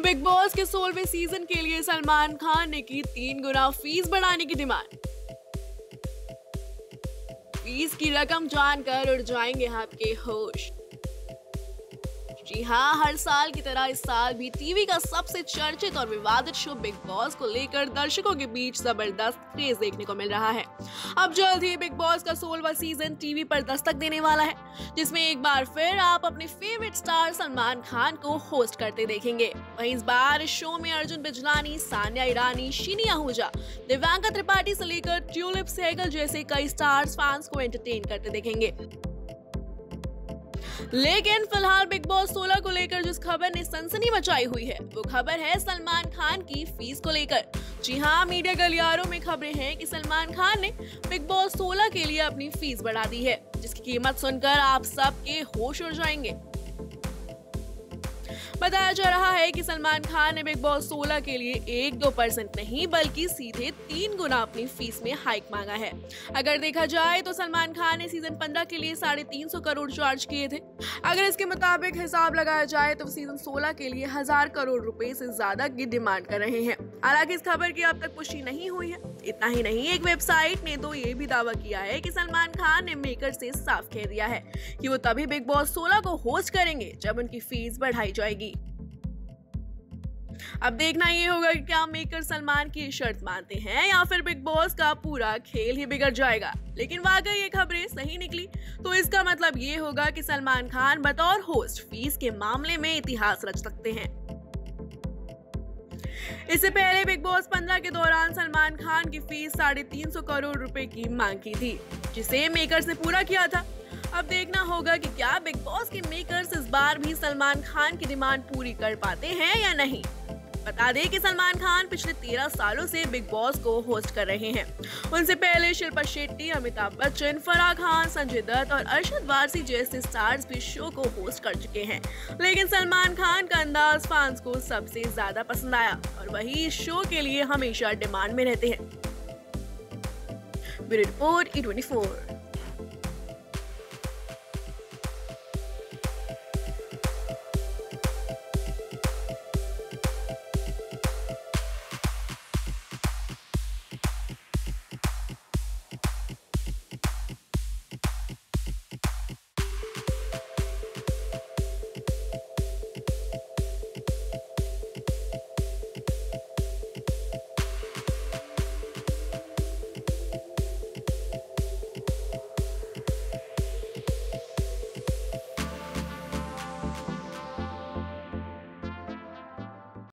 Big boss के सोलवे season के लिए सलमान खान ने की तीन गुना फ़ीस बढ़ाने की डिमांड। फ़ीस की रकम जानकर उड़ जाएँगे आपके होश। जी हाँ हर साल की तरह इस साल भी टीवी का सबसे चर्चित और विवादित शो बिग बॉस को लेकर दर्शकों के बीच ज़बरदस्त क्रेज देखने को मिल रहा है। अब जल्द ही बिग बॉस का सोलवा सीज़न टीवी पर दस्तक देने वाला है, जिसमें एक बार फिर आप अपने फेवरेट स्टार सलमान खान को होस्ट करते देखेंगे। वहीं इस बार शो में अर्जुन बिजलानी, सान्या ईरानी, शीनी आहूजा दिव्यांका त्रिपाठी से लेकर ट्यूलिप सहगल जैसे कई स्टार्स फैंस को एंटरटेन करते देखेंगे। लेकिन फ़िलहाल बिग बॉस 16 को लेकर जिस खबर ने सनसनी मचाई हुई है, वो खबर है सलमान खान की फ़ीस को लेकर। जी हाँ मीडिया गलियारों में खबरें हैं कि सलमान खान ने बिग बॉस 16 के लिए अपनी फ़ीस बढ़ा दी है, जिसकी कीमत सुनकर आप सबके होश उड़ जाएँगे। बताया जा रहा है कि सलमान खान ने बिग बॉस 16 के लिए एक दो परसेंट नहीं, बल्कि सीधे तीन गुना अपनी फ़ीस में हाइक मांगा है। अगर देखा जाए तो सलमान खान ने सीज़न 15 के लिए साढ़े तीन सौ करोड़ चार्ज किए थे। अगर इसके मुताबिक हिसाब लगाया जाए तो सीज़न 16 के लिए हज़ार करोड़ रुपए से ज़्यादा की डिमांड कर रहे हैं। हालाँकि इस खबर की अब तक पुष्टि नहीं हुई है। इतना ही नहीं, एक वेबसाइट ने तो ये भी दावा किया है कि सलमान खान ने मेकर से साफ़ कह दिया है कि वो तभी बिग बॉस 16 को होस्ट करेंगे जब उनकी फ़ीस बढ़ाई जाएगी। अब देखना ये होगा कि क्या मेकर सलमान की शर्त मानते हैं या फिर बिग बॉस का पूरा खेल ही बिगड़ जाएगा। लेकिन वाकई ये खबरें सही निकली तो इसका मतलब ये होगा कि सलमान खान बतौर होस्ट फ़ीस के मामले में इतिहास रच सकते हैं। इससे पहले बिग बॉस 15 के दौरान सलमान खान की फ़ीस साढ़े तीन सौ करोड़ रुपए की मांग की थी, जिसे मेकर्स ने पूरा किया था। अब देखना होगा कि क्या बिग बॉस के मेकर्स इस बार भी सलमान खान की डिमांड पूरी कर पाते हैं या नहीं। बता दें कि सलमान खान पिछले तेरह सालों से बिग बॉस को होस्ट कर रहे हैं। उनसे पहले शिल्पा शेट्टी, अमिताभ बच्चन, फराह खान, संजय दत्त और अरशद वारसी जैसे स्टार्स भी शो को होस्ट कर चुके हैं। लेकिन सलमान खान का अंदाज फैंस को सबसे ज़्यादा पसंद आया और वही शो के लिए हमेशा डिमांड में रहते हैं। Report E twenty